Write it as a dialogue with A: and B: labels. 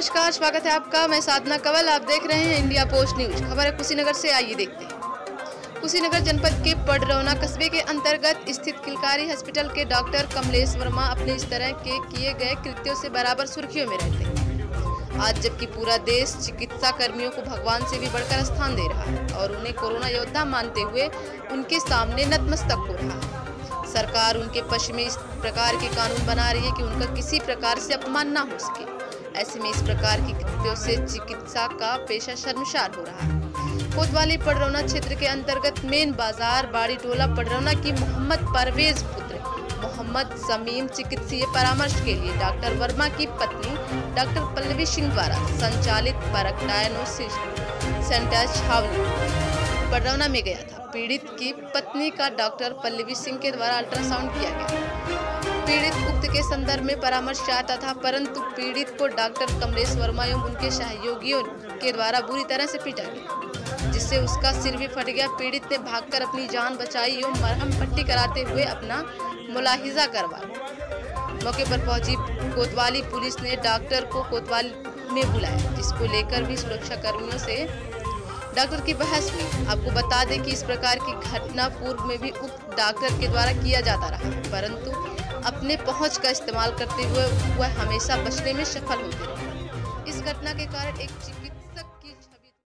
A: नमस्कार, स्वागत है आपका। मैं साधना कंवल, आप देख रहे हैं इंडिया पोस्ट न्यूज़। खबर है कुशीनगर से, आइए देखते हैं। कुशीनगर जनपद के पडरौना कस्बे के अंतर्गत स्थित किलकारी हॉस्पिटल के डॉक्टर कमलेश वर्मा अपने इस तरह के किए गए कृत्यों से बराबर सुर्खियों में रहते हैं। आज जबकि पूरा देश चिकित्सा कर्मियों को भगवान से भी बढ़कर स्थान दे रहा है और उन्हें कोरोना योद्धा मानते हुए उनके सामने नतमस्तक हो रहा है। सरकार उनके पक्ष में इस प्रकार के कानून बना रही है कि उनका किसी प्रकार से अपमान ना हो सके। ऐसे में इस प्रकार की कृत्यों से चिकित्सा का पेशा शर्मसार हो रहा है। कोतवाली पडरौना क्षेत्र के अंतर्गत मेन बाज़ार, बाड़ी टोला पडरौना की मोहम्मद परवेज पुत्र, मोहम्मद समीम चिकित्सीय परामर्श के लिए डॉक्टर वर्मा की पत्नी डॉक्टर पल्लवी सिंह द्वारा संचालित सेंटर छावनी, पडरौना में गया था। पीड़ित की पत्नी का डॉक्टर पल्लवी सिंह के द्वारा अल्ट्रासाउंड किया गया। पीड़ित उक्त के संदर्भ में परामर्श चाहता था, परंतु पीड़ित को डॉक्टर कमलेश वर्मा एवं उनके सहयोगियों के द्वारा बुरी तरह से पीटा गया, जिससे उसका सिर भी फट गया। पीड़ित ने भागकर अपनी जान बचाई एवं मरहम पट्टी कराते हुए अपना मुलाहिजा करवाया मौके पर पहुँची कोतवाली पुलिस ने डॉक्टर को कोतवाली में बुलाया, जिसको लेकर भी सुरक्षा कर्मियों से डॉक्टर की बहस हुई। आपको बता दें कि इस प्रकार की घटना पूर्व में भी उप डॉक्टर के द्वारा किया जाता रहा, परंतु अपने पहुँच का इस्तेमाल करते हुए वह हमेशा बचने में सफल होते रहे। इस घटना के कारण एक